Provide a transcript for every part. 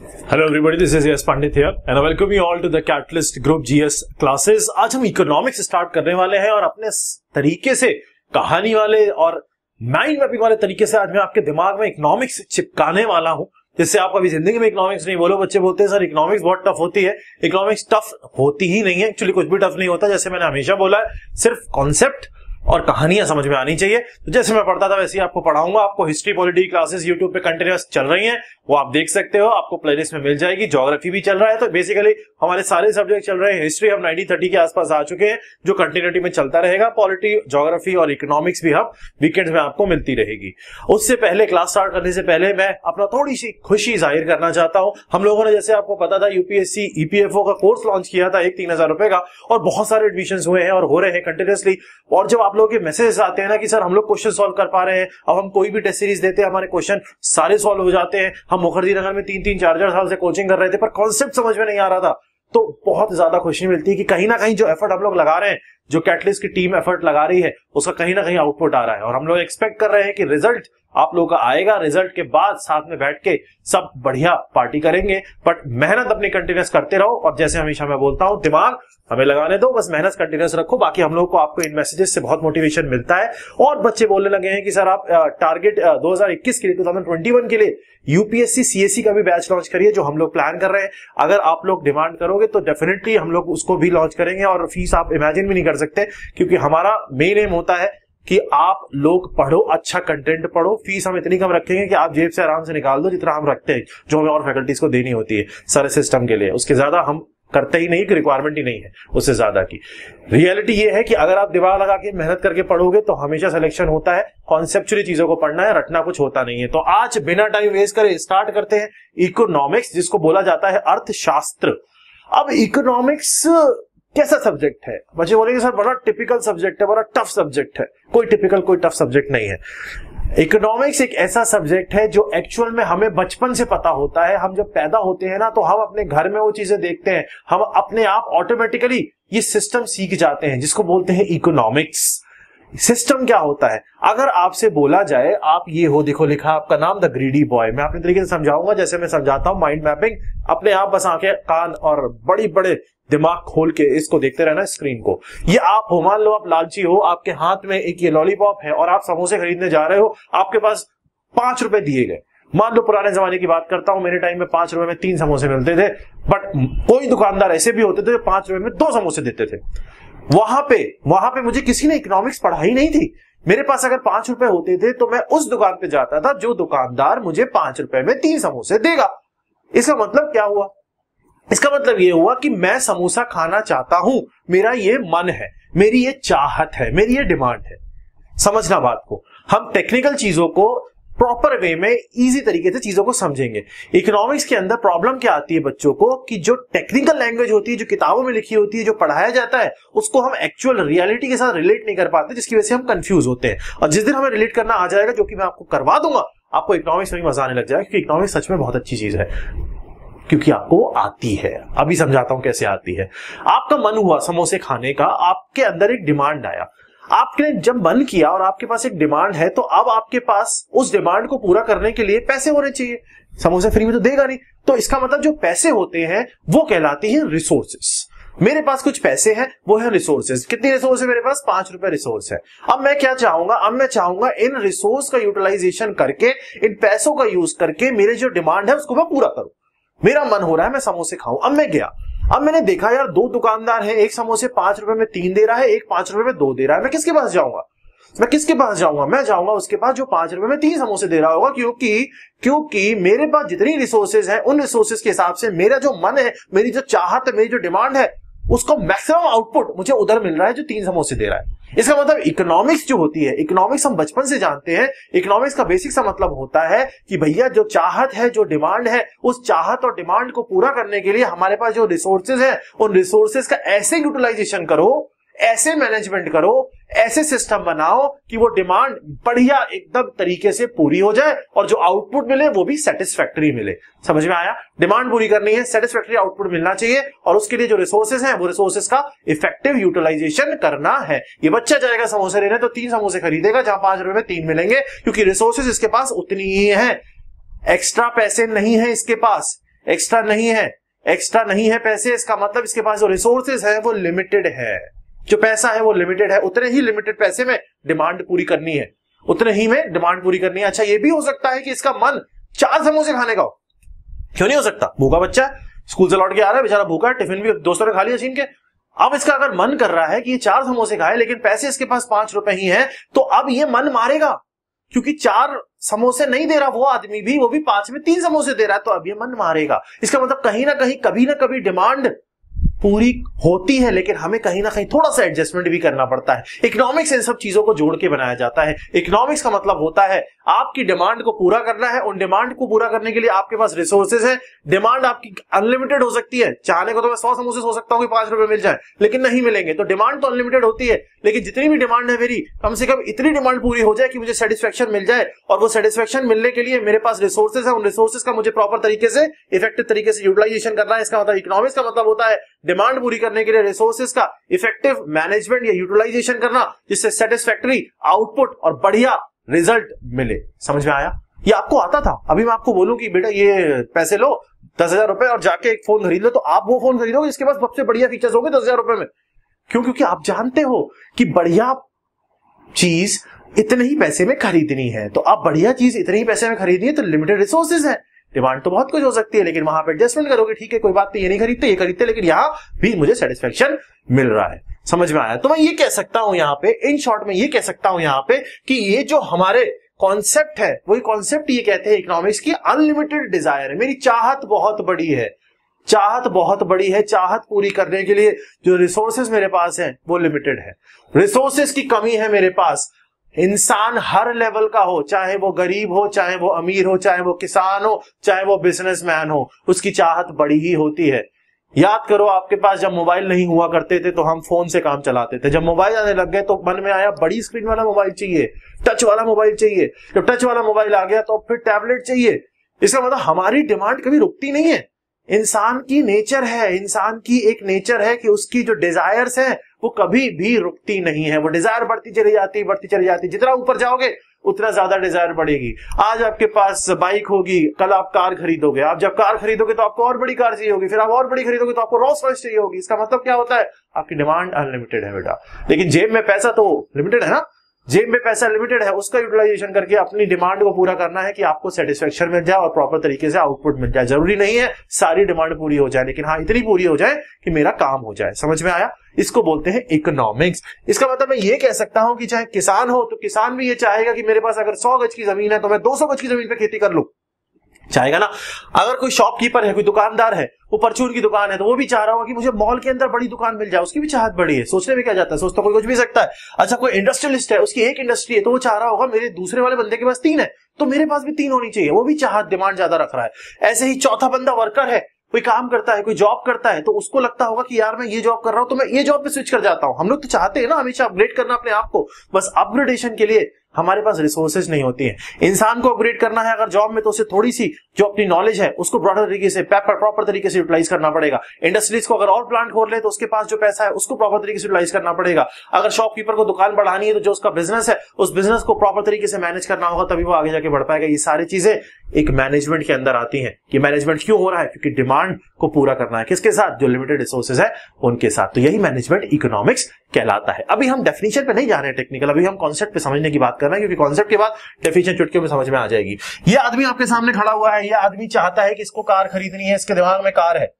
Hello everybody, this is Yes Pandit here I welcome you all to the Catalyst Group GS classes. आज हम economics start करने वाले हैं और अपने तरीके से कहानी वाले और माइंड मैपिंग वाले तरीके से आज मैं आपके दिमाग में इकोनॉमिक्स चिपकाने वाला हूँ जिससे आप अभी ज़िंदगी में इकोनॉमिक्स नहीं बोलो। बच्चे बोलते हैं सर इकोनॉमिक्स बहुत टफ होती है। इकोनॉमिक्स टफ होती ही नहीं है। एक्चुअली कुछ भी टफ नहीं होता जैसे मैंने हमेशा बोला है सिर्फ़ कॉन्सेप्ट और कहानियाँ समझ में आनी चाहिए। तो जैसे मैं पढ़ता था वैसे ही आपको पढ़ाऊँगा। आपको हिस्ट्री पॉलिटी क्लासेस यूट्यूब पे कंटिन्यूस चल रही हैं। वो आप देख सकते हो, आपको प्लेलिस्ट में मिल जाएगी। ज्योग्राफी भी चल रहा है तो बेसिकली हमारे सारे सब्जेक्ट चल रहे हैं। हिस्ट्री हम नाइनटीन थर्टी के आसपास आ चुके हैं, जो कंटिन्यूटी में चलता रहेगा। पॉलिटी ज्योग्राफी और इकोनॉमिक्स भी हम वीकेंड में आपको मिलती रहेगी। उससे पहले क्लास स्टार्ट करने से पहले मैं अपना थोड़ी सी खुशी ज़ाहिर करना चाहता हूँ। हम लोगों ने, जैसे आपको पता था यूपीएससी ईपीएफओ का कोर्स लॉन्च किया था, एक तीन हज़ार रुपए का, और बहुत सारे एडमिशन हुए हैं और हो रहे हैं कंटिन्यूसली और जब आप लोगों के मैसेज आते हैं ना कि, सर, हम लोग क्वेश्चन सोल्व कर पा रहे हैं, अब हम कोई भी टेस्ट सीरीज़ देते हैं, हमारे क्वेश्चन सारे सोल्व हो जाते हैं, हम मुखर्जी नगर में तीन तीन चार चार साल से कोचिंग कर रहे थे, पर कॉन्सेप्ट समझ में नहीं आ रहा था। तो बहुत ज़्यादा खुशी मिलती है कि कहीं ना कहीं जो एफर्ट हम लोग लगा रहे हैं, जो कैटलिस्ट की टीम एफर्ट लगा रही है, उसका कहीं ना कहीं आउटपुट आ रहा है। और हम लोग एक्सपेक्ट कर रहे हैं कि रिज़ल्ट आप लोगों का आएगा। रिज़ल्ट के बाद साथ में बैठ के सब बढ़िया पार्टी करेंगे। बट मेहनत अपनी कंटिन्यूस करते रहो। और जैसे हमेशा मैं बोलता हूँ, दिमाग हमें लगाने दो, बस मेहनत कंटिन्यूस रखो। बाकी हम लोग को आपको इन मैसेजेस से बहुत मोटिवेशन मिलता है। और बच्चे बोलने लगे हैं कि सर आप टारगेट 2021 के लिए 2021 के लिए यूपीएससी सीएससी का भी बैच लॉन्च करिए, जो हम लोग प्लान कर रहे हैं। अगर आप लोग डिमांड करोगे तो डेफिनेटली हम लोग उसको भी लॉन्च करेंगे, और फ़ीस आप इमेजिन भी नहीं कर सकते, क्योंकि हमारा मेन एम होता है कि आप लोग पढ़ो अच्छा कंटेंट पढ़ो। फ़ीस हम इतनी कम रखेंगे कि आप जेब से आराम से निकाल दो जितना हम रखते हैं, जो हमें और फैकल्टीज को देनी होती है, सारे सिस्टम के लिए। उसके ज़्यादा हम करते ही नहीं, कि रिक्वायरमेंट ही नहीं है उससे ज़्यादा की। रियलिटी ये है कि अगर आप दिमाग लगा के मेहनत करके पढ़ोगे तो हमेशा सिलेक्शन होता है कॉन्सेप्चुअली चीज़ों को पढ़ना है, रटना कुछ होता नहीं है। तो आज बिना टाइम वेस्ट करे स्टार्ट करते हैं इकोनॉमिक्स जिसको बोला जाता है अर्थशास्त्र। अब इकोनॉमिक्स कैसा सब्जेक्ट है? बच्चे बोलेंगे, सर, बड़ा टिपिकल सब्जेक्ट है, बड़ा टफ सब्जेक्ट है. कोई टिपिकल कोई टफ सब्जेक्ट नहीं है। इकोनॉमिक्स एक ऐसा सब्जेक्ट है जो एक्चुअल में हमें बचपन से पता होता है। हम जब पैदा होते हैं ना तो हम अपने घर में वो चीज़ें देखते हैं। हम अपने आप ऑटोमेटिकली ये सिस्टम सीख जाते हैं, जिसको बोलते हैं इकोनॉमिक्स सिस्टम क्या होता है? अगर आपसे बोला जाए, आप ये हो, देखो, लिखा, आपका नाम द ग्रीडी बॉय मैं अपने तरीके से समझाऊँगा, जैसे मैं समझाता हूँ माइंड मैपिंग अपने आप बस आँखें, कान और बड़ी बड़े दिमाग खोल के इसको देखते रहना स्क्रीन को। ये आप हो, मान लो आप लालची हो, आपके हाथ में एक ये लॉलीपॉप है और आप समोसे खरीदने जा रहे हो, आपके पास पाँच रुपए दिए गए। मान लो पुराने जमाने की बात करता हूँ, मेरे टाइम में पाँच रुपए में तीन समोसे मिलते थे बट कोई दुकानदार ऐसे भी होते थे जो पाँच रुपए में दो समोसे देते थे। वहाँ पे वहाँ पे मुझे किसी ने इकोनॉमिक्स पढ़ाई नहीं थी। मेरे पास अगर पाँच रुपए होते थे तो मैं उस दुकान पे जाता था जो दुकानदार मुझे पाँच रुपए में तीन समोसे देगा। इसका मतलब क्या हुआ? इसका मतलब ये हुआ कि मैं समोसा खाना चाहता हूँ, मेरा ये मन है, मेरी ये चाहत है, मेरी ये डिमांड है। समझना बात को। हम टेक्निकल चीज़ों को प्रॉपर वे में इजी तरीके से चीज़ों को समझेंगे। इकोनॉमिक्स के अंदर प्रॉब्लम क्या आती है बच्चों को? कि जो टेक्निकल लैंग्वेज होती है, जो किताबों में लिखी होती है, जो पढ़ाया जाता है, उसको हम एक्चुअल रियलिटी के साथ रिलेट नहीं कर पाते, जिसकी वजह से हम कंफ्यूज होते हैं। और जिस दिन हमें रिलेट करना आ जाएगा, जो कि मैं आपको करवा दूँगा, आपको इकोनॉमिक्स में मज़ा आने लग जाएगा, क्योंकि इकोनॉमिक्स सच में बहुत अच्छी चीज़ है। क्योंकि आपको आती है। अभी समझाता हूँ कैसे आती है। आपका मन हुआ समोसे खाने का, आपके अंदर एक डिमांड आया। आपने जब मन किया और आपके पास एक डिमांड है तो अब आपके पास उस डिमांड को पूरा करने के लिए पैसे होने चाहिए। समोसे फ्री में तो देगा नहीं। तो इसका मतलब जो पैसे होते हैं, वो कहलाती हैं रिसोर्सेस मेरे पास कुछ पैसे हैं, वो है रिसोर्सेज कितनी रिसोर्स है मेरे पास? पाँच रुपए रिसोर्स है। अब मैं क्या चाहूँगा? अब मैं चाहूँगा इन रिसोर्स का यूटिलाइजेशन करके, इन पैसों का यूज़ करके मेरे जो डिमांड है, उसको मैं पूरा करूँ। मेरा मन हो रहा है मैं समोसे खाऊं। अब मैं गया। अब मैंने देखा, यार, दो दुकानदार हैं, एक समोसे पाँच रुपए में तीन दे रहा है, एक पाँच रुपए में दो दे रहा है। मैं किसके पास जाऊँगा? मैं किसके पास जाऊँगा? मैं जाऊँगा उसके पास जो पाँच रुपए में तीन समोसे दे रहा होगा, क्योंकि क्योंकि मेरे पास जितनी रिसोर्सेज है, उन रिसोर्सेज के हिसाब से मेरा जो मन है, मेरी जो चाहत है मेरी जो डिमांड है, उसको मैक्सिमम आउटपुट मुझे उधर मिल रहा है जो तीन समोसे दे रहा है। इसका मतलब इकोनॉमिक्स जो होती है इकोनॉमिक्स हम बचपन से जानते हैं इकोनॉमिक्स का बेसिक सा मतलब होता है कि भैया जो चाहत है, जो डिमांड है, उस चाहत और डिमांड को पूरा करने के लिए हमारे पास जो रिसोर्सेज है, उन रिसोर्सेज का ऐसे यूटिलाइजेशन करो ऐसे मैनेजमेंट करो, ऐसे सिस्टम बनाओ कि वो डिमांड बढ़िया एकदम तरीके से पूरी हो जाए और जो आउटपुट मिले वो भी सेटिस्फैक्टरी मिले। समझ में आया? डिमांड पूरी करनी है सेटिस्फैक्टरी आउटपुट मिलना चाहिए और उसके लिए जो रिसोर्सेज हैं, वो रिसोर्सेज का इफ़ेक्टिव यूटिलाइजेशन करना है। ये बच्चा जाएगा समोसे लेने तो तीन समोसे खरीदेगा, जहाँ पाँच रुपए में तीन मिलेंगे, क्योंकि रिसोर्सेज इसके पास उतनी ही है। एक्स्ट्रा पैसे नहीं है इसके पास। एक्स्ट्रा नहीं है। एक्स्ट्रा नहीं है पैसे, इसका मतलब इसके पास जो रिसोर्सेज है वो लिमिटेड है। जो पैसा है वो लिमिटेड है। उतने ही लिमिटेड पैसे में डिमांड पूरी करनी है। उतने ही में डिमांड पूरी करनी है। अच्छा ये भी हो सकता है कि इसका मन चार समोसे खाने का हो। क्यों नहीं हो सकता? भूखा बच्चा स्कूल से लौट के आ रहा है, बेचारा भूखा टिफ़िन भी दोस्तों ने खा लिया छीन के। अब इसका अगर मन कर रहा है कि ये चार समोसे खाए, लेकिन पैसे इसके पास पाँच रुपए ही हैं तो अब ये मन मारेगा। क्योंकि चार समोसे नहीं दे रहा वो आदमी भी, वो भी पाँच में तीन समोसे दे रहा है तो अब ये मन मारेगा। इसका मतलब कहीं ना कहीं, कभी ना कभी डिमांड पूरी होती है, लेकिन हमें कहीं ना कहीं थोड़ा सा एडजस्टमेंट भी करना पड़ता है। इकोनॉमिक्स इन सब चीज़ों को जोड़ के बनाया जाता है। इकोनॉमिक्स का मतलब होता है, आपकी डिमांड को पूरा करना है उन डिमांड को पूरा करने के लिए आपके पास रिसोर्सेज है। डिमांड आपकी अनलिमिटेड हो सकती है। चाहने को तो मैं सौ समोसे हो सकता हूँ कि पाँच रुपए मिल जाए, लेकिन नहीं मिलेंगे। तो डिमांड तो अनलिमिटेड होती है, लेकिन जितनी भी डिमांड है मेरी, कम से कम इतनी डिमांड पूरी हो जाए कि मुझे सेटिस्फेक्शन मिल जाए, और वो सेटिस्फेक्शन मिलने के लिए मेरे पास रिसोर्सेज है, उन रिसोर्सेज का मुझे प्रॉपर तरीके से इफ़ेक्टिव तरीके से यूटिलाइजेशन करना है। इसका मतलब इकोनॉमिक्स का मतलब होता है डिमांड पूरी करने के लिए रिसोर्सेज का इफ़ेक्टिव मैनेजमेंट या यूटिलाइजेशन करना जिससे सेटिस्फैक्टरी आउटपुट और बढ़िया रिज़ल्ट मिले। समझ में आया? ये आपको आता था। अभी मैं आपको बोलूँ कि बेटा ये पैसे लो, दस हज़ार रुपए और जाके एक फ़ोन खरीद लो तो आप वो फ़ोन खरीदोगे जिसके पास सबसे बढ़िया फीचर्स होंगे दस हज़ार रुपए में। क्यों? क्योंकि आप जानते हो कि बढ़िया चीज़ इतने ही पैसे में खरीदनी है। तो आप बढ़िया चीज़ इतने ही पैसे में खरीदनी है तो लिमिटेड रिसोर्सेज है। डिमांड तो बहुत कुछ हो सकती है, लेकिन वहाँ पर एडजस्टमेंट करोगे, ठीक है, कोई बात नहीं, ये नहीं खरीदते, ये खरीदते, लेकिन यहाँ भी मुझे सेटिस्फेक्शन मिल रहा है। समझ में आया? तो मैं ये कह सकता हूँ यहाँ पे इन शॉर्ट में ये कह सकता हूँ यहाँ पे कि ये जो हमारे कॉन्सेप्ट है वही कॉन्सेप्ट ये कहते हैं इकोनॉमिक्स की अनलिमिटेड डिज़ायर है। मेरी चाहत बहुत बड़ी है। चाहत बहुत बड़ी है, चाहत पूरी करने के लिए जो रिसोर्सेज मेरे पास है, वो लिमिटेड है। रिसोर्सेज की कमी है मेरे पास इंसान हर लेवल का हो, चाहे वो गरीब हो, चाहे वो अमीर हो, चाहे वो किसान हो, चाहे वो बिजनेसमैन हो, उसकी चाहत बड़ी ही होती है। याद करो, आपके पास जब मोबाइल नहीं हुआ करते थे तो हम फ़ोन से काम चलाते थे। जब मोबाइल आने लग गए तो मन में आया, बड़ी स्क्रीन वाला मोबाइल चाहिए टच वाला मोबाइल चाहिए। जब टच वाला मोबाइल आ गया तो फिर टैबलेट चाहिए। इसका मतलब हमारी डिमांड कभी रुकती नहीं है। इंसान की नेचर है, इंसान की एक नेचर है कि उसकी जो डिजायर्स है वो कभी भी रुकती नहीं है। वो डिज़ायर बढ़ती चली जाती बढ़ती चली जाती जितना ऊपर जाओगे, उतना ज़्यादा डिज़ायर बढ़ेगी। आज आपके पास बाइक होगी, कल आप कार खरीदोगे। आप जब कार खरीदोगे तो आपको और बड़ी कार चाहिए होगी, फिर आप और बड़ी खरीदोगे तो आपको रॉस रॉयस चाहिए होगी। इसका मतलब क्या होता है? आपकी डिमांड अनलिमिटेड है बेटा। लेकिन जेब में पैसा तो लिमिटेड है ना? जेब में पैसा लिमिटेड है, उसका यूटिलाइजेशन करके अपनी डिमांड को पूरा करना है कि आपको सेटिस्फेक्शन मिल जाए और प्रॉपर तरीके से आउटपुट मिल जाए। ज़रूरी नहीं है, सारी डिमांड पूरी हो जाए, लेकिन हाँ इतनी पूरी हो जाए कि मेरा काम हो जाए। समझ में आया? इसको बोलते हैं इकोनॉमिक्स इसका मतलब मैं ये कह सकता हूँ कि चाहे किसान हो तो किसान भी ये चाहेगा कि मेरे पास अगर सौ गज की ज़मीन है तो मैं दो सौ गज की ज़मीन पर खेती कर लू। चाहेगा ना? अगर कोई शॉपकीपर है, कोई दुकानदार है, वो परचून की दुकान है तो वो भी चाह रहा होगा कि मुझे मॉल के अंदर बड़ी दुकान मिल जाए, उसकी भी चाहत बड़ी है। सोचने में क्या जाता है? सोचता कोई कुछ भी सकता है। अच्छा कोई इंडस्ट्रियलिस्ट है, उसकी एक इंडस्ट्री है तो वो चाह रहा होगा मेरे दूसरे वाले बंदे के पास तीन है तो मेरे पास भी तीन होनी चाहिए। वो भी चाहत डिमांड ज़्यादा रख रहा है। ऐसे ही चौथा बंदा वर्कर है कोई काम करता है, कोई जॉब करता है तो उसको लगता होगा कि यार मैं ये जॉब कर रहा हूँ तो मैं ये जॉब पे स्विच कर जाता हूँ। हम लोग तो चाहते हैं ना हमेशा अपग्रेड करना अपने आप को, बस अपग्रेडेशन के लिए हमारे पास रिसोर्सेज नहीं होती है। इंसान को अपग्रेड करना है, अगर जॉब में तो उसे थोड़ी सी जो अपनी नॉलेज है, उसको ब्रॉडर तरीके से प्रॉपर तरीके से यूटिलाइज करना पड़ेगा। इंडस्ट्रीज़ को अगर और प्लांट खोल ले तो उसके पास जो पैसा है, उसको प्रॉपर तरीके से यूटिलाइज करना पड़ेगा। अगर शॉपकीपर को दुकान बढ़ानी है तो जो उसका बिज़नेस है, उस बिज़नेस को प्रॉपर तरीके से मैनेज करना होगा, तभी वो आगे जाके बढ़ पाएगा। ये सारी चीज़ें एक मैनेजमेंट के अंदर आती है कि मैनेजमेंट क्यों हो रहा है? क्योंकि डिमांड को पूरा करना है। किसके साथ? जो लिमिटेड रिसोर्सेज है, उनके साथ। तो यही मैनेजमेंट इकोनॉमिक्स कहलाता है। अभी हम डेफिनेशन पे नहीं जा रहे हैं टेक्निकल अभी हम कॉन्सेप्ट पे समझने की बात कर रहे हैं, क्योंकि कॉन्सेप्ट के बाद डेफिनेशन चुटकियों में समझ में आ जाएगी। ये आदमी आपके सामने खड़ा हुआ है, ये आदमी चाहता है कि इसको कार खरीदनी है, इसके दिमाग में कार है।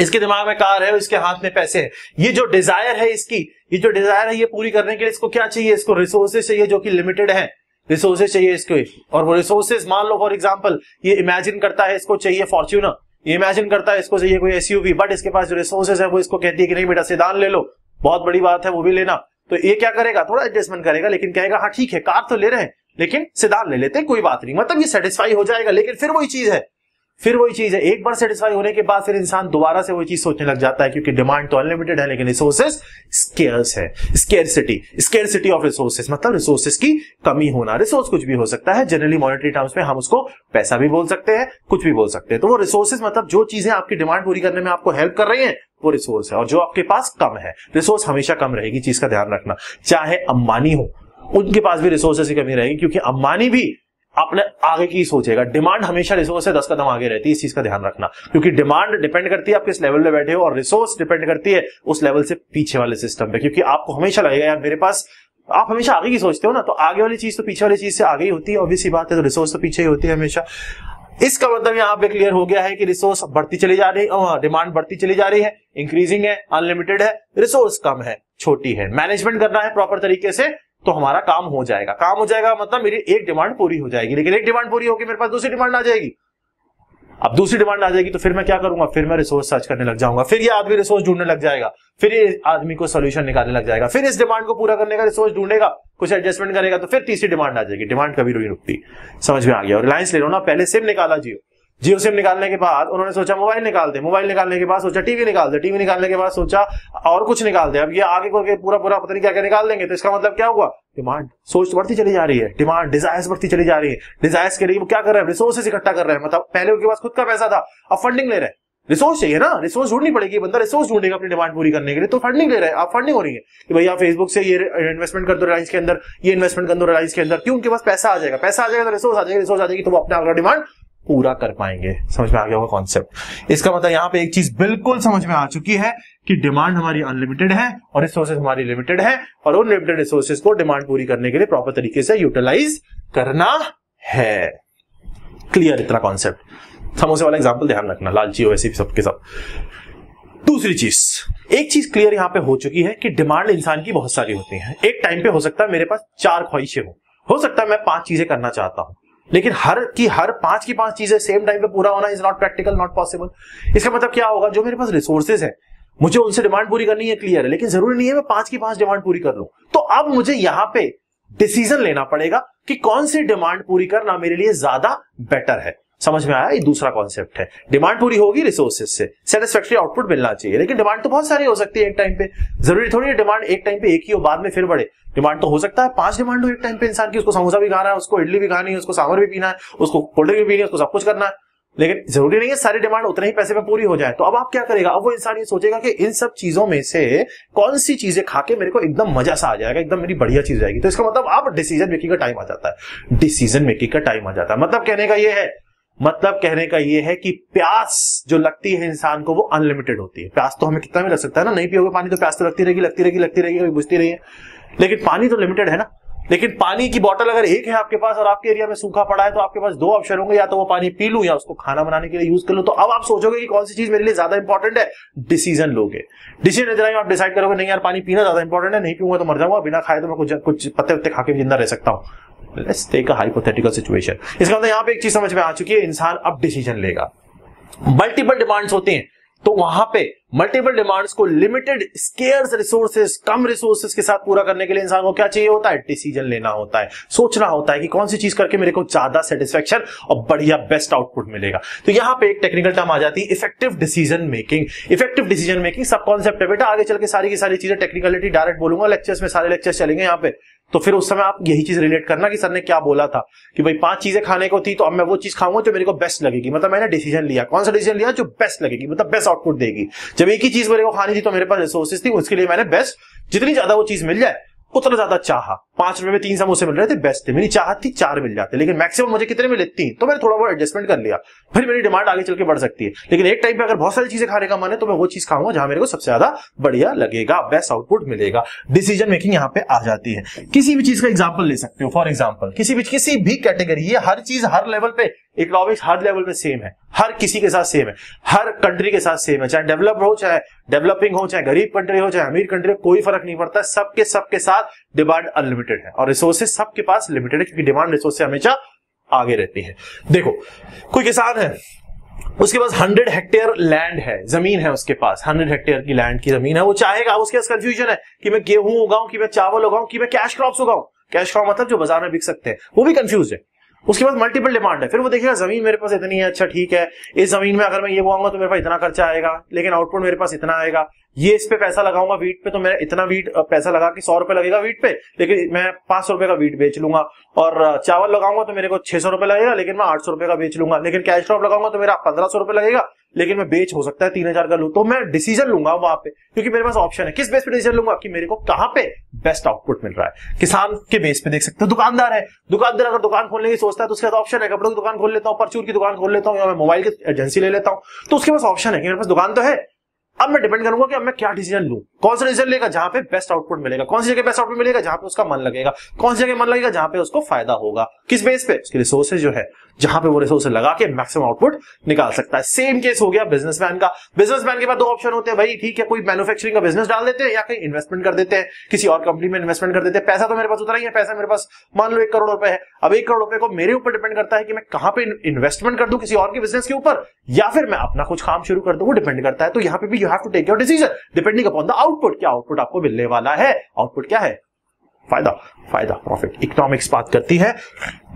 इसके दिमाग में कार है इसके हाथ में पैसे हैं। ये जो डिज़ायर है इसकी, ये जो डिज़ायर है ये पूरी करने के लिए इसको क्या चाहिए? इसको रिसोर्सेज चाहिए जो कि लिमिटेड है। रिसोर्सेज चाहिए इसके। और वो रिसोर्सेज, मान लो फॉर एग्ज़ाम्पल ये इमेजिन करता है इसको चाहिए फॉर्च्यूनर ये इमेजिन करता है इसको चाहिए कोई एसयूवी बट इसके पास जो रिसोर्सेज है वो इसको कहती है कि नहीं बेटा सेदान ले लो। बहुत बड़ी बात है, वो भी लेना। तो ये क्या करेगा? थोड़ा एडजस्टमेंट करेगा, लेकिन कहेगा हाँ ठीक है, कार तो ले रहे हैं, लेकिन सिदान ले लेते हैं, कोई बात नहीं। मतलब ये सेटिस्फाई हो जाएगा, लेकिन फिर वही चीज़ है। फिर वही चीज़ है, एक बार सेटिस्फाई होने के बाद फिर इंसान दोबारा से वही चीज़ सोचने लग जाता है क्योंकि डिमांड तो अनलिमिटेड है, लेकिन रिसोर्सेज स्केयर्स है। स्केयरसिटी स्केयरसिटी ऑफ़ रिसोर्सेज मतलब रिसोर्सेज की कमी होना। रिसोर्स कुछ भी हो सकता है जनरली मॉनिटरी टर्म्स में हम उसको पैसा भी बोल सकते हैं, कुछ भी बोल सकते हैं। तो वो रिसोर्सेज मतलब जो चीज़ें आपकी डिमांड पूरी करने में आपको हेल्प कर रही है, वो रिसोर्स है। और जो आपके पास कम है रिसोर्स हमेशा कम रहेगी, चीज़ का ध्यान रखना। चाहे अंबानी हो, उनके पास भी रिसोर्सेस की कमी रहेगी, क्योंकि अंबानी भी आपने आगे की सोचेगा। डिमांड हमेशा रिसोर्स से दस कदम आगे रहती है, इस चीज़ का ध्यान रखना। क्योंकि डिमांड डिपेंड करती है, आप किस लेवल पे बैठे हो और रिसोर्स डिपेंड करती है उस लेवल से पीछे वाले सिस्टम पे। क्योंकि आपको हमेशा लगेगा, यार, मेरे पास आप हमेशा आगे की सोचते हो ना तो आगे वाली चीज़ तो पीछे वाली चीज़ से आगे ही होती है ऑब्वियसली बात है तो रिसोर्स तो पीछे ही होती है हमेशा। इसका मतलब यहाँ पे क्लियर हो गया है कि रिसोर्स बढ़ती चली जा रही है डिमांड बढ़ती चली जा रही है इंक्रीजिंग है अनलिमिटेड है रिसोर्स कम है, छोटी है। मैनेजमेंट करना है प्रॉपर तरीके से तो हमारा काम हो जाएगा। काम हो जाएगा मतलब मेरी एक डिमांड पूरी हो जाएगी, लेकिन एक डिमांड पूरी होगी मेरे पास दूसरी डिमांड आ जाएगी। अब दूसरी डिमांड आ जाएगी तो फिर मैं क्या करूँगा? फिर मैं रिसोर्स सर्च करने लग जाऊँगा, फिर ये आदमी रिसोर्स ढूँढने लग जाएगा, फिर ये आदमी को सोल्यूशन निकालने लग जाएगा, फिर इस डिमांड को पूरा करने का रिसोर्स ढूंढेगा, कुछ एडजस्टमेंट करेगा तो फिर तीसरी डिमांड आ जाएगी। डिमांड कभी रुकती। समझ में आ गया? और रिलायंस ले लो ना, पहले सिम निकाला जियो। जियो सिम निकालने के बाद उन्होंने सोचा मोबाइल निकाल दे, मोबाइल निकालने के बाद सोचा टीवी निकाल दे, टीवी निकालने के बाद सोचा और कुछ निकाल दे। अब ये आगे करके पूरा पूरा पता नहीं क्या क्या निकाल देंगे तो इसका मतलब क्या हुआ? डिमांड सोच बढ़ती चली जा रही है डिमांड डिजायर्स बढ़ती चली जा रही है। डिजायर्स के लिए वो क्या कर रहे हैं? रिसोर्सेस इकट्ठा कर रहे हैं। मतलब पहले उनके पास खुद का पैसा था, अब फंडिंग ले रहे हैं। रिसोर्स चाहिए ना? रिसोर्स ढूंढनी पड़ेगी बंदा रिसोर्स ढूंढेगा अपनी डिमांड पूरी करने के लिए। तो फंडिंग ले रहे हैं। आप फंडिंग हो रही है कि भैया फेसबुक से ये इन्वेस्टमेंट कर दो रिलायंस के अंदर, ये इन्वेस्टमेंट कर दो रिलायंस के अंदर। क्यों? उनके पास पैसा आ जाएगा। पैसा आ जाएगा तो रिसोर्स आ जाएगा रिसोर्स आ जाएगी तो वो अपना अगला डिमांड पूरा कर पाएँगे। समझ में आ गया होगा कॉन्सेप्ट इसका मतलब यहाँ पे एक चीज़ बिल्कुल समझ में आ चुकी है कि डिमांड हमारी अनलिमिटेड है और रिसोर्सेज हमारी लिमिटेड है और उन लिमिटेड रिसोर्सेज को डिमांड पूरी करने के लिए प्रॉपर तरीके से यूटिलाइज करना है। क्लियर इतना कॉन्सेप्ट समोसे वाला एग्ज़ाम्पल ध्यान रखना, लालची हो ऐसे सबके सब। दूसरी चीज़, एक चीज़ क्लियर यहाँ पे हो चुकी है कि डिमांड इंसान की बहुत सारी होती है। एक टाइम पे हो सकता है मेरे पास चार ख्वाहिशें हो। हो सकता है मैं पाँच चीज़ें करना चाहता हूँ। लेकिन हर की हर पाँच की पाँच चीज़ें सेम टाइम पे पूरा होना is not practical not possible इसका मतलब क्या होगा? जो मेरे पास रिसोर्सेज है, मुझे उनसे डिमांड पूरी करनी है क्लियर है, लेकिन ज़रूरी नहीं है मैं पाँच की पाँच डिमांड पूरी कर लू। तो अब मुझे यहाँ पे डिसीज़न लेना पड़ेगा कि कौन सी डिमांड पूरी करना मेरे लिए ज़्यादा बेटर है। समझ में आया? ये दूसरा कॉन्सेप्ट है। डिमांड पूरी होगी रिसोर्सेज से। सेटिस्फैक्ट्री आउटपुट मिलना चाहिए। लेकिन डिमांड तो बहुत सारी हो सकती है एक टाइम पे। ज़रूरी थोड़ी है डिमांड एक टाइम पे एक ही हो, बाद में फिर बढ़े। डिमांड तो हो सकता है, पाँच डिमांड हो एक टाइम पे इंसान की। उसको समोसा भी खाना है, उसको इडली भी खानी है, उसको सांवर भी पीना है, उसको कोल्ड ड्रिंक भी पीनी है, उसको सब कुछ करना है। लेकिन ज़रूरी नहीं है सारी डिमांड उतने ही पैसे में पूरी हो जाए। तो अब आप क्या करेगा? अब वो इंसान ये सोचेगा कि इन सब चीज़ों में से कौन सी चीज़ें खा के मेरे को एकदम मज़ा सा आ जाएगा, एकदम मेरी बढ़िया चीज़ आएगी तो इसका मतलब अब डिसीज़न मेकिंग का टाइम आ जाता है। डिसीज़न मेकिंग का टाइम आ जाता है। मतलब कहने का ये है मतलब कहने का ये है कि प्यास जो लगती है इंसान को, वो अनलिमिटेड होती है। प्यास तो हमें कितना भी लग सकता है ना, नहीं पियोगे पानी तो प्यास तो लगती रहेगी लगती रहेगी लगती रहेगी बुझती रही है। लेकिन पानी तो लिमिटेड है ना। लेकिन पानी की बोतल अगर एक है आपके पास और आपके एरिया में सूखा पड़ा है तो आपके पास दो ऑप्शन होंगे, या तो वो पानी पी लू या उसको खाना बनाने के लिए यूज़ कर लो। तो अब आप सोचोगे कि कौन सी चीज़ मेरे लिए ज़्यादा इंपॉर्टेंट है? डिसीज़न लोगे। डिसीज़न जरा आप डिसाइड करोगे, नहीं यार, पानी पीना ज़्यादा इंपॉर्टेंट है, नहीं पीऊँगा तो मर जाऊँगा, बिना खाए तो मैं कुछ कुछ पत्ते वत्ते खा के ज़िंदा रह सकता हूँ। Let's take a hypothetical situation इसका मतलब यहाँ पे एक चीज़ समझ में आ चुकी है, इंसान अब डिसीज़न लेगा। मल्टीपल डिमांड्स होती हैं। तो वहाँ पे मल्टीपल डिमांड्स को लिमिटेड स्केयर्स रिसोर्सेस कम रिसोर्सेज के साथ पूरा करने के लिए इंसान को क्या चाहिए होता है? डिसीज़न लेना होता है। सोचना होता है कि कौन सी चीज़ करके मेरे को ज़्यादा सेटिस्फेक्शन और बढ़िया बेस्ट आउटपुट मिलेगा। तो यहाँ पे एक टेक्निकल टर्म आ जाती है effective decision making effective decision making सब कॉन्सेप्ट है। बेटा, आगे चल के सारी की सारी चीज़ें टेक्निकलिटी डायरेक्ट बोलूँगा लेक्चर्स में सारे लेक्चर्स चलेंगे यहाँ पे। तो फिर उस समय आप यही चीज़ रिलेट करना कि सर ने क्या बोला था कि भाई पाँच चीज़ें खाने को थी तो अब मैं वो चीज़ खाऊँगा जो मेरे को बेस्ट लगेगी। मतलब मैंने डिसीज़न लिया। कौन सा डिसीज़न लिया? जो बेस्ट लगेगी। मतलब बेस्ट आउटपुट देगी। जब एक ही चीज़ मेरे को खानी थी तो मेरे पास रिसोर्सेज थी, उसके लिए मैंने बेस्ट जितनी ज़्यादा वो चीज़ मिल जाए उतना ज़्यादा चाहा। पाँच रुपए में तीन समोसे मिल रहे थे बेस्ट थे। मेरी चाहत थी, चार मिल जाते। लेकिन मैक्सिमम मुझे कितने मिले? तीन। तो मैंने थोड़ा बहुत एडजस्टमेंट कर लिया। फिर मेरी डिमांड आगे चल के बढ़ सकती है। लेकिन एक टाइम पे अगर बहुत सारी चीज़ें खाने का मन है तो मैं वो चीज़ खाऊँगा जहाँ मेरे को सबसे ज़्यादा बढ़िया लगेगा बेस्ट आउटपुट मिलेगा। डिसीज़न मेकिंग यहाँ पे आ जाती है। किसी भी चीज़ का एग्ज़ाम्पल ले सकते हो। फॉर एग्ज़ाम्पल किसी भी किसी भी कैटेगरी ये हर चीज़, हर लेवल पे इकोनॉमिक्स हर लेवल पे सेम है, हर किसी के साथ सेम है, हर कंट्री के साथ सेम है, चाहे डेवलप हो, चाहे डेवलपिंग हो, चाहे गरीब कंट्री हो, चाहे अमीर कंट्री हो, कोई फ़र्क नहीं पड़ता, सबके सबके साथ डिमांड अनलिमिटेड है और रिसोर्सेज सबके पास लिमिटेड है क्योंकि डिमांड रिसोर्स हमेशा आगे रहती है। देखो, कोई किसान है, उसके पास हंड्रेड हेक्टेयर लैंड है, ज़मीन है उसके पास हंड्रेड हेक्टेयर की लैंड की ज़मीन है, वो चाहेगा, उसके पास कंफ्यूजन है कि मैं गेहूँ उगाऊं, कि मैं चावल उगाऊं, कि मैं कैश क्रॉप्स उगाऊं। कैश क्रॉप मतलब जो बाज़ार में बिक सकते हैं, वो भी कंफ्यूज है। उसके बाद मल्टीपल डिमांड है। फिर वो देखेगा, ज़मीन मेरे पास इतनी है अच्छा ठीक है। इस ज़मीन में अगर मैं ये बोआऊँगा तो मेरे पास इतना खर्चा आएगा। लेकिन आउटपुट मेरे पास इतना आएगा। ये इस पे पैसा लगाऊँगा वीट पे तो मैं इतना वीट पैसा लगा के सौ रुपए लगेगा वीट पे, लेकिन मैं पाँच सौ रुपए का वीट बेच लूँगा। और चावल लगाऊँगा तो मेरे को छह सौ रुपए लगेगा, लेकिन मैं आठ सौ रुपए का बेच लूँगा। लेकिन कैश क्रॉप लगाऊँगा तो मेरा पंद्रह सौ रुपए लगेगा, लेकिन मैं बेच हो सकता है तीन हज़ार का लू। तो मैं डिसीज़न लूँगा वहाँ पे, क्योंकि मेरे पास ऑप्शन है। किस बेस पे डिसीज़न लूँगा? कि मेरे को कहाँ पे बेस्ट आउटपुट मिल रहा है। किसान के बेस पे देख सकते हो। दुकानदार है। दुकानदार अगर दुकान खोलने की सोचता है तो उसके पास ऑप्शन है। कपड़ों की दुकान खोल लेता हूँ परचूर की दुकान खोल लेता हूँ, या मैं मोबाइल की एजेंसी ले लेता हूँ। तो उसके पास ऑप्शन है कि मेरे पास दुकान तो है अब मैं डिपेंड करूँगा कि अब मैं क्या डिसीज़न लू। कौन सा डिसीज़न लेगा जहाँ पे बेस्ट आउटपुट मिलेगा? कौन सी जगह बेस्ट आउटपुट मिलेगा? जहाँ पे उसका मन लगेगा। कौन सी जगह मन लगेगा? जहाँ पे उसको फ़ायदा होगा। किस बेस पे? उसके रिसोर्सेज जो है। जहाँ पे वो रिसोर्स लगा के मैक्सिमम आउटपुट निकाल सकता है। सेम केस हो गया बिजनेसमैन का। बिजनेसमैन के पास दो ऑप्शन होते हैं। भाई, ठीक है, कोई मैन्युफैक्चरिंग का बिज़नेस डाल देते हैं या कहीं इन्वेस्टमेंट कर देते हैं। किसी और कंपनी में इन्वेस्टमेंट कर देते हैं। पैसा तो मेरे पास उतना ही है, पैसा मेरे पास, मान लो एक करोड़ रुपए है। अब एक करोड़ रुपए को मेरे ऊपर डिपेंड करता है कि मैं कहाँ पे इन्वेस्टमेंट कर दूँ किसी और के बिज़नेस के ऊपर, या फिर मैं अपना कुछ काम शुरू कर दूँ, वो डिपेंड करता है। तो यहाँ पे भी you have to take your decision depending upon the output क्या आउटपुट आपको मिलने वाला है आउटपुट क्या है? फ़ायदा फ़ायदा प्रॉफिट इकोनॉमिक्स बात करती है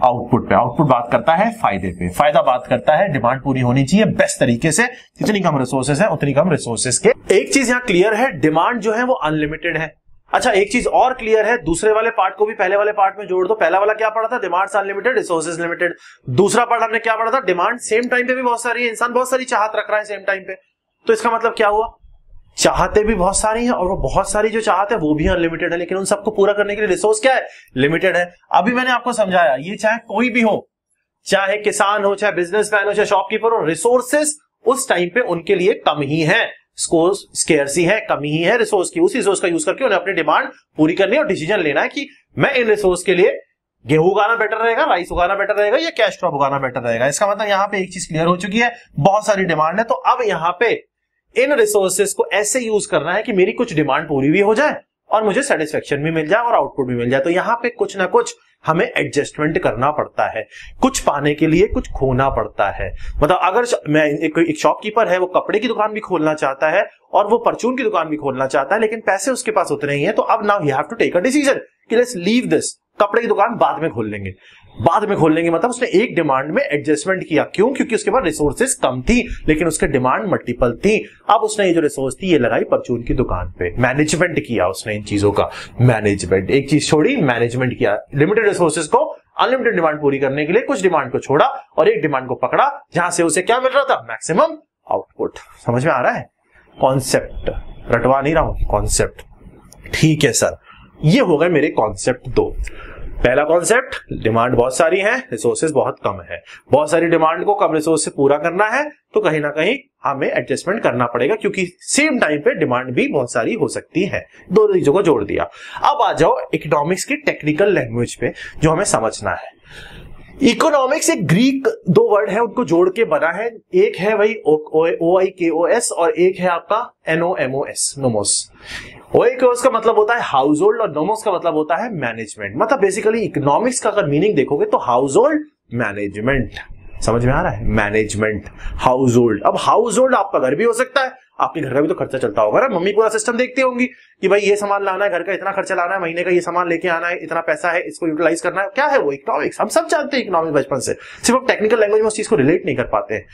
आउटपुट पे। आउटपुट बात करता है फ़ायदे पे। फ़ायदा बात करता है डिमांड पूरी होनी चाहिए बेस्ट तरीके से। जितनी कम रिसोर्सेज है, उतनी कम रिसोर्सेज के। एक चीज़ यहाँ क्लियर है डिमांड जो है वो अनलिमिटेड है। अच्छा एक चीज़ और क्लियर है, दूसरे वाले पार्ट को भी पहले वाले पार्ट में जोड़ दो। पहला वाला क्या पढ़ा था? डिमांड अनलिमिटेड रिसोर्सेज लिमिटेड दूसरा पार्ट हमने क्या पढ़ा था? डिमांड सेम टाइम पे भी बहुत सारी है, इंसान बहुत सारी चाहत रख रहा है सेम टाइम पे। तो इसका मतलब क्या हुआ? चाहते भी बहुत सारी हैं और वो बहुत सारी जो चाहते हैं वो भी अनलिमिटेड है, लेकिन उन सबको पूरा करने के लिए रिसोर्स क्या है? लिमिटेड है। अभी मैंने आपको समझाया, ये चाहे कोई भी हो, चाहे किसान हो, चाहे बिजनेसमैन हो, चाहे शॉपकीपर हो रिसोर्सेस उस टाइम पे उनके लिए कम ही है। स्केयरसी है, कमी ही है रिसोर्स की। उस रिसोर्स का यूज़ करके उन्हें अपनी डिमांड पूरी करनी है और डिसीज़न लेना है कि मैं इन रिसोर्स के लिए गेहूँ उगाना बेटर रहेगा राइस उगाना बेटर रहेगा या कैश क्रॉप उगाना बेटर रहेगा। इसका मतलब यहाँ पे एक चीज़ क्लियर हो चुकी है, बहुत सारी डिमांड है तो अब यहाँ पे इन रिसोर्सेज को ऐसे यूज़ करना है कि मेरी कुछ डिमांड पूरी भी हो जाए और मुझे सेटिस्फेक्शन भी मिल जाए और आउटपुट भी मिल जाए। तो यहाँ पे कुछ ना कुछ हमें एडजस्टमेंट करना पड़ता है। कुछ पाने के लिए कुछ खोना पड़ता है। मतलब अगर मैं एक, एक शॉपकीपर है वो कपड़े की दुकान भी खोलना चाहता है और वो परचून की दुकान भी खोलना चाहता है लेकिन पैसे उसके पास उतने ही है तो अब now you have to take a decision कि लेट्स लीव दिस कपड़े की दुकान बाद में खोल लेंगे। बाद में खोल लेंगे। मतलब उसने एक डिमांड में एडजस्टमेंट किया। क्यों? क्योंकि उसके पास रिसोर्सेज कम थी, लेकिन उसके डिमांड मल्टीपल थी। अब उसने ये जो रिसोर्स थी, ये लगाई परचून की दुकान पे। मैनेजमेंट किया उसने इन चीज़ों का। मैनेजमेंट एक चीज़ छोड़ी मैनेजमेंट किया। लिमिटेड रिसोर्सेज को अनलिमिटेड डिमांड पूरी करने के लिए कुछ डिमांड को छोड़ा और एक डिमांड को पकड़ा, जहाँ से उसे क्या मिल रहा था? मैक्सिमम आउटपुट समझ में आ रहा है? कॉन्सेप्ट रटवा नहीं रहा हूँ। कॉन्सेप्ट ठीक है सर ये हो गए मेरे कॉन्सेप्ट दो। पहला कॉन्सेप्ट डिमांड बहुत सारी है रिसोर्सेज बहुत कम है। बहुत सारी डिमांड को कम रिसोर्स से पूरा करना है तो कहीं ना कहीं हमें एडजस्टमेंट करना पड़ेगा, क्योंकि सेम टाइम पे डिमांड भी बहुत सारी हो सकती है। दो चीज़ों को जोड़ दिया। अब आ जाओ इकोनॉमिक्स की टेक्निकल लैंग्वेज पे, जो हमें समझना है। इकोनॉमिक्स एक ग्रीक दो वर्ड है, उनको जोड़ के बना है। एक है वही ओ आई के ओ एस और एक है आपका N O M O S nomos O I का मतलब होता है हाउस होल्ड और नोमोस का मतलब होता है मैनेजमेंट मतलब बेसिकली इकोनॉमिक्स का अगर मीनिंग देखोगे तो हाउस होल्ड मैनेजमेंट समझ में आ रहा है? मैनेजमेंट हाउस होल्ड अब हाउस होल्ड आपका घर भी हो सकता है। आपके घर का भी तो खर्चा चलता होगा ना। मम्मी पूरा सिस्टम देखती होंगी कि भाई ये सामान लाना है, घर का इतना खर्चा लाना है, महीने का ये सामान लेके आना है, इतना पैसा है, इसको यूटिलाइज करना है। क्या है वो इकोनॉमिक्स हम सब जानते हैं इकोनॉमिक्स बचपन से। सिर्फ़ हम टेक्निकल लैंग्वेज में उस चीज़ को रिलेट नहीं कर पाते हैं।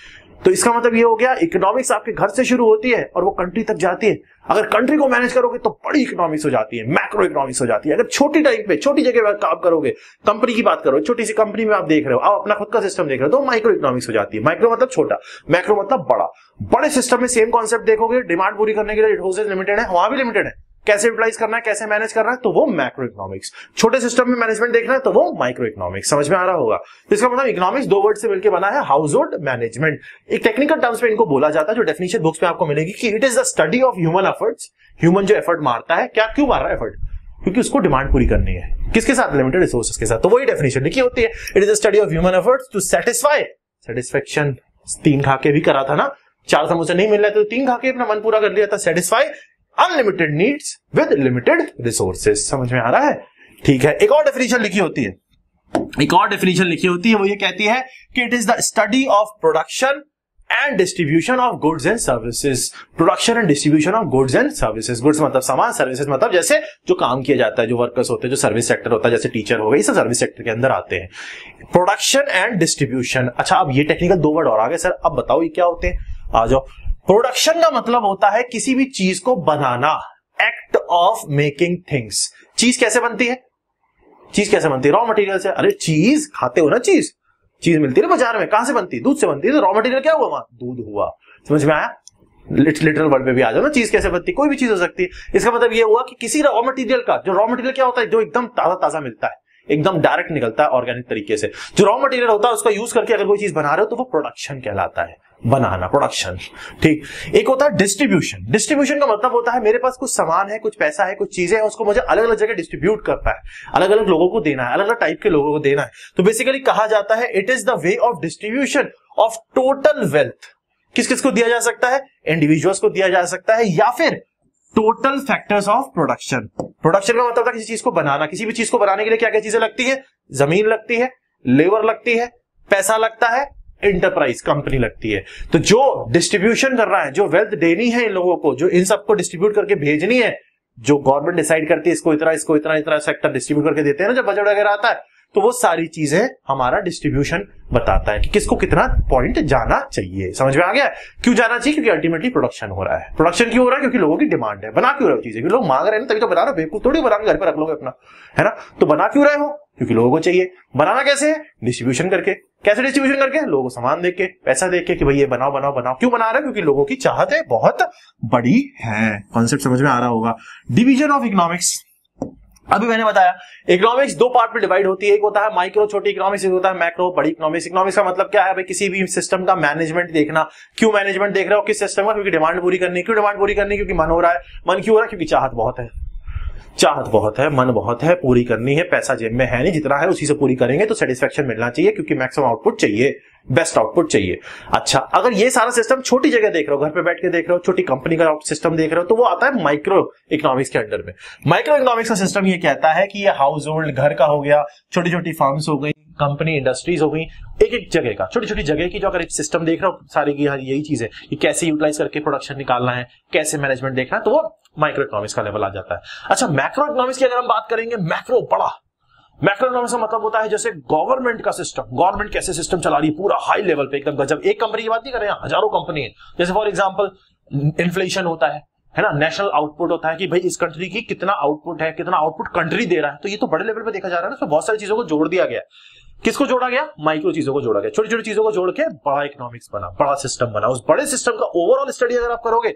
तो इसका मतलब ये हो गया इकोनॉमिक्स आपके घर से शुरू होती है और वो कंट्री तक जाती है। अगर कंट्री को मैनेज करोगे तो बड़ी इकोनॉमिक्स हो जाती है मैक्रो इकोनॉमिक्स हो जाती है। अगर छोटी टाइम पे छोटी जगह पर काम करोगे कंपनी की बात करो, छोटी सी कंपनी में आप देख रहे हो, आप अपना खुद का सिस्टम देख रहे हो तो माइक्रो इकोनॉमिक्स हो जाती है। माइक्रो मतलब छोटा मैक्रो मतलब बड़ा। बड़े सिस्टम में सेम कॉन्सेप्ट देखोगे डिमांड पूरी करने के लिए रिसोर्सेज लिमिटेड है, वहाँ भी लिमिटेड है। कैसे यूटिलाइज करना है, कैसे मैनेज करना है तो वो मैक्रो इकोनॉमिक्स छोटे सिस्टम में मैनेजमेंट देखना है तो वो माइक्रो इकोनॉमिक्स समझ में आ रहा होगा। इसका मतलब इकोनॉमिक्स दो वर्ड से मिलकर बना है हाउस होल्ड मैनेजमेंट एक टेक्निकल टर्म्स में इनको बोला जाता है, जो डेफिनेशन बुक्स में आपको मिलेगी कि it is the study of human efforts human जो एफर्ट मारता है, क्या, क्यों मार रहा है एफर्ट क्योंकि उसको डिमांड पूरी करनी है। किसके साथ? लिमिटेड रिसोर्सेज के साथ। तो वही डेफिनेशन लिखी होती है। It is the study of human efforts to satisfy satisfaction तीन खा के भी करा था ना, चार समोसे नहीं मिल रहे थे तो तीन खा के अपना मन पूरा कर लिया था। Satisfy unlimited needs with limited resources समझ में आ रहा है? ठीक है, एक और डेफिनेशन लिखी होती है। एक और डेफिनेशन लिखी होती है, वो ये कहती है कि it is the study of production and distribution of goods and services production and distribution of goods and services goods मतलब सामान सर्विसेज़ मतलब जैसे जो काम किया जाता है, जो वर्कर्स होते हैं, जो सर्विस सेक्टर होता है, जैसे टीचर हो गए सब सर्विस सेक्टर के अंदर आते हैं। प्रोडक्शन एंड डिस्ट्रीब्यूशन अच्छा अब ये टेक्निकल दो वर्ड और आ गए सर अब बताओ ये क्या होते हैं? आ जाओ। प्रोडक्शन का मतलब होता है किसी भी चीज़ को बनाना एक्ट ऑफ़ मेकिंग थिंग्स चीज़ कैसे बनती है? चीज़ कैसे बनती है? रॉ मटेरियल से। अरे, चीज़ खाते हो ना चीज़? चीज़ मिलती है ना बाज़ार में। कहाँ से बनती है? दूध से बनती है। तो रॉ मटेरियल क्या हुआ वहाँ? दूध हुआ। समझ में आया? लिटरल वर्ड में भी आ जाओ ना चीज़ कैसे बनती कोई भी चीज़ हो सकती है। इसका मतलब ये हुआ कि किसी रॉ मटेरियल का, जो रॉ मटेरियल क्या होता है? जो एकदम ताज़ा ताज़ा मिलता है। एकदम डायरेक्ट निकलता है ऑर्गेनिक तरीके से। जो रॉ मटेरियल होता है, उसका यूज़ करके अगर कोई चीज़ बना रहे हो तो वो प्रोडक्शन कहलाता है। बनाना प्रोडक्शन ठीक? एक होता है डिस्ट्रीब्यूशन डिस्ट्रीब्यूशन का मतलब होता है मेरे पास कुछ सामान है, कुछ पैसा है, कुछ चीज़ें हैं, उसको मुझे अलग अलग जगह डिस्ट्रीब्यूट करता है। अलग अलग लोगों को देना है अलग अलग टाइप के लोगों को देना है। तो बेसिकली कहा जाता है it is the way of distribution of total wealth किस किस को दिया जा सकता है? इंडिविजुअल्स को दिया जा सकता है, या फिर total factors of production production का मतलब था किसी चीज़ को बनाना। किसी भी चीज़ को बनाने के लिए क्या क्या चीज़ें लगती है? ज़मीन लगती है लेबर लगती है, पैसा लगता है इंटरप्राइज कंपनी लगती है। तो जो डिस्ट्रीब्यूशन कर रहा है, जो वेल्थ देनी है इन लोगों को, जो इन सबको डिस्ट्रीब्यूट करके भेजनी है, जो गवर्नमेंट डिसाइड करती है इसको इतना इसको इतना इतना सेक्टर डिस्ट्रीब्यूट करके देते हैं ना, जब बजट वगैरह आता है तो वो सारी चीज़ें हमारा डिस्ट्रीब्यूशन बताता है कि किसको कितना पॉइंट जाना चाहिए। समझ में आ गया? क्यों जाना चाहिए? क्योंकि अल्टीमेटली प्रोडक्शन हो रहा है। प्रोडक्शन क्यों हो रहा है? क्योंकि लोगों की डिमांड है। बना क्यों रहे हो चीज़ें? लोग मांग रहे हैं तभी तो बना रहे हो। बेवकूफ़ थोड़ी बना घर पर रख लोगे अपना। है ना? तो बना क्यों रहे हो? क्योंकि लोगों को चाहिए। बनाना कैसे है? डिस्ट्रीब्यूशन करके। कैसे डिस्ट्रीब्यूशन करके? लोगों को सामान देख के, पैसा देख के कि भाई ये बनाओ बनाओ बनाओ। क्यों बना रहे हैं? क्योंकि लोगों की चाहत है बहुत बड़ी है। कॉन्सेप्ट समझ में आ रहा होगा। डिवीज़न ऑफ़ इकोनॉमिक्स अभी मैंने बताया इकोनॉमिक्स दो पार्ट में डिवाइड होती है। एक होता है माइक्रो छोटी इकोनॉमिक्स एक होता है मैक्रो बड़ी इकोनॉमिक्स इकोनॉमिक्स का मतलब क्या है? भाई किसी भी सिस्टम का मैनेजमेंट देखना। क्यों मैनेजमेंट देख रहे हो? किस सिस्टम का? क्योंकि डिमांड पूरी करनी क्यों डिमांड पूरी करनी क्योंकि मन हो रहा है। मन क्यों हो रहा है? क्योंकि चाहत बहुत है। चाहत बहुत है, मन बहुत है, पूरी करनी है, पैसा जेब में है नहीं, जितना है उसी से पूरी करेंगे तो सेटिस्फेक्शन मिलना चाहिए, क्योंकि मैक्सिमम आउटपुट चाहिए बेस्ट आउटपुट चाहिए। अच्छा अगर ये सारा सिस्टम छोटी जगह देख रहे हो, घर पे बैठ के देख रहे हो, छोटी कंपनी का सिस्टम देख रहे हो तो वो आता है माइक्रो इकोनॉमिक्स के अंडर में। माइक्रो इकोनॉमिक्स का सिस्टम ये कहता है कि ये हाउस होल्ड घर का हो गया छोटी छोटी फार्म्स हो गई कंपनी इंडस्ट्रीज़ हो गई, एक एक जगह का छोटी छोटी जगह की जो अगर सिस्टम देख रहे हो, सारी की यही चीज़ है कि कैसे यूटिलाइज करके प्रोडक्शन निकालना है, कैसे मैनेजमेंट देखना है तो वो माइक्रो इकोनॉमिक्स का लेवल आ जाता है। अच्छा मैक्रो इकोनॉमिक्स की अगर हम बात करेंगे मैक्रो बड़ा। मैक्रो इकोनॉमिक्स का मतलब होता है जैसे गवर्नमेंट का सिस्टम गवर्नमेंट कैसे सिस्टम चला रही है? पूरा हाई लेवल पे एकदम गजब। एक कंपनी की बात नहीं कर रहे हैं, हज़ारों कंपनी है। जैसे फॉर एग्ज़ाम्पल इन्फ्लेशन होता है है ना? नेशनल आउटपुट होता है कि भाई इस कंट्री की कितना आउटपुट है, कितना आउटपुट कंट्री दे रहा है। तो ये तो बड़े लेवल पे देखा जा रहा है ना उसमें बहुत सारी चीज़ों को जोड़ दिया गया किसको जोड़ा गया? माइक्रो चीज़ों को जोड़ा गया। छोटी छोटी चीज़ों को जोड़ के बड़ा इकोनॉमिक्स बना, बड़ा सिस्टम बना। उस बड़े सिस्टम का ओवरऑल स्टडी अगर आप करोगे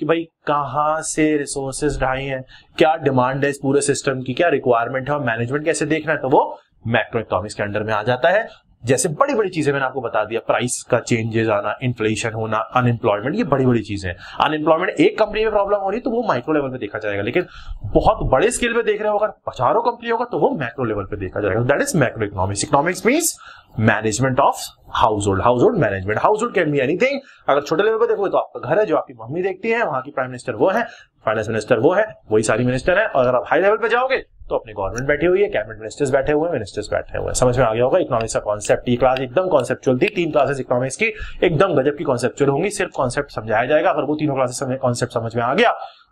कि भाई कहाँ से रिसोर्सेज ढाई हैं? क्या डिमांड है इस पूरे सिस्टम की? क्या रिक्वायरमेंट है? और मैनेजमेंट कैसे देखना है? तो वो मैक्रो इकोनॉमिक्स के अंडर में आ जाता है। जैसे बड़ी बड़ी चीज़ें मैंने आपको बता दिया प्राइस का चेंजेस आना इन्फ्लेशन होना अनएम्प्लॉयमेंट ये बड़ी बड़ी चीज़ें अनएम्प्लॉयमेंट एक कंपनी में प्रॉब्लम हो रही तो वो माइक्रो लेवल पे देखा जाएगा। लेकिन बहुत बड़े स्केल पे देख रहे हो अगर, हज़ारों कंपनी होगा तो वो मैक्रो लेवल पे देखा जाएगा। That is macroeconomics economics means management of household household management household can be anything अगर छोटे लेवल पर देखोगे तो आपका घर है, जो आपकी मम्मी देखती है, वहाँ की प्राइम मिनिस्टर वो है फाइनेंस मिनिस्टर वो है, वही सारी मिनिस्टर है। और अगर आप हाई लेवल पर जाओगे तो अपनी गवर्नमेंट बैठी हुई है कैबिनेट मिनिस्टर्स बैठे हुए मिनिस्टर्स बैठे हुए समझ में आ गया होगा? इकोनॉमिक्स का कॉन्सेप्ट ये क्लास एकदम कॉन्सेप्चुअल थी। तीन क्लासेस इकोनॉमिक्स की एकदम गजब की कॉन्सेप्चुअल होंगी। सिर्फ़ कॉन्सेप्ट समझाया जाएगा। अगर वो तीनों क्लासेस कॉन्सेप्ट समझ में आ गया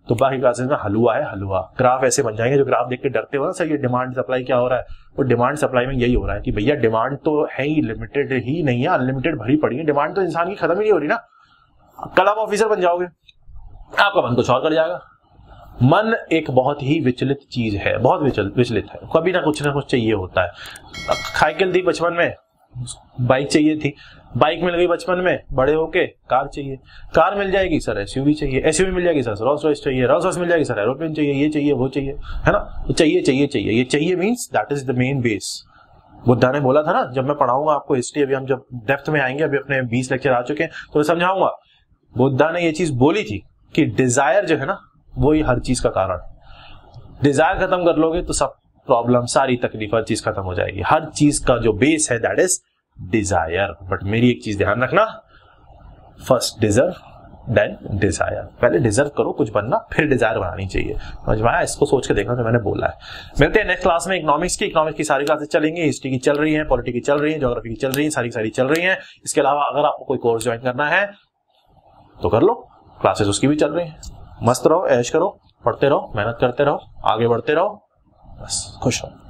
तो बाकी क्लासेस में हलुआ है हलुआ ग्राफ ऐसे बन जाएँगे जो ग्राफ देख के डरते हो ना, सर, ये डिमांड सप्लाई क्या हो रहा है? वो डिमांड सप्लाई में यही हो रहा है कि भैया डिमांड तो है ही लिमिटेड ही नहीं है अनलिमिटेड भरी पड़ी है। डिमांड तो इंसान की खत्म ही नहीं हो रही ना। कल आप ऑफिसर बन जाओगे। आपका मन कुछ और कर जाएगा। मन एक बहुत ही विचलित चीज़ है, बहुत विचलित विचलित है। कभी ना कुछ ना कुछ चाहिए होता है। साइकिल थी बचपन में बाइक चाहिए थी। बाइक मिल गई बचपन में, बड़े होके, कार चाहिए। कार मिल जाएगी, सर एसयूवी चाहिए। एसयूवी मिल जाएगी, सर रॉस रॉयस चाहिए रॉस रॉयस मिल जाएगी, सर एरोप्लेन चाहिए, ये चाहिए, वो चाहिए, है ना? तो चाहिए चाहिए चाहिए। ये चाहिए means that is the main base Buddha ने बोला था ना, जब मैं पढ़ाऊँगा आपको हिस्ट्री अभी हम जब डेप्थ में आएँगे, अभी अपने बीस लेक्चर आ चुके हैं तो मैं समझाऊँगा। बुद्धा ने ये चीज़ बोली थी कि डिज़ायर जो है ना, वो ही हर चीज़ का कारण है। डिज़ायर खत्म कर लोगे तो सब प्रॉब्लम सारी तकलीफ़ हर चीज़ खत्म हो जाएगी। हर चीज़ का जो बेस है दैट इज़ डिज़ायर बट मेरी एक चीज़ ध्यान रखना फ़र्स्ट डिजर्व देन डिज़ायर पहले डिजर्व करो, कुछ बनना, फिर डिज़ायर बनानी चाहिए। समझ में आया? इसको सोच के देखना जो मैंने बोला है। मिलते हैं नेक्स्ट क्लास में इकोनॉमिक्स की इकोनॉमिक्स की सारी क्लासेस चलेंगी हिस्ट्री की चल रही है पॉलिटी की चल रही है ज्योग्राफी की चल रही है, सारी सारी चल रही है। इसके अलावा अगर आपको कोई कोर्स ज्वाइन करना है तो कर लो। क्लासेस उसकी भी चल रही है। मस्त रहो, ऐश करो, पढ़ते रहो, मेहनत करते रहो, आगे बढ़ते रहो। बस, खुश रहो।